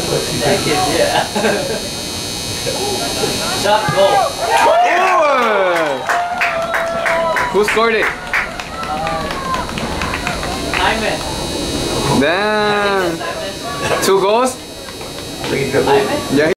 Second, yeah. Shot goal. Oh! Who scored it? Hyman. Damn. Two goals? Hyman? Yeah.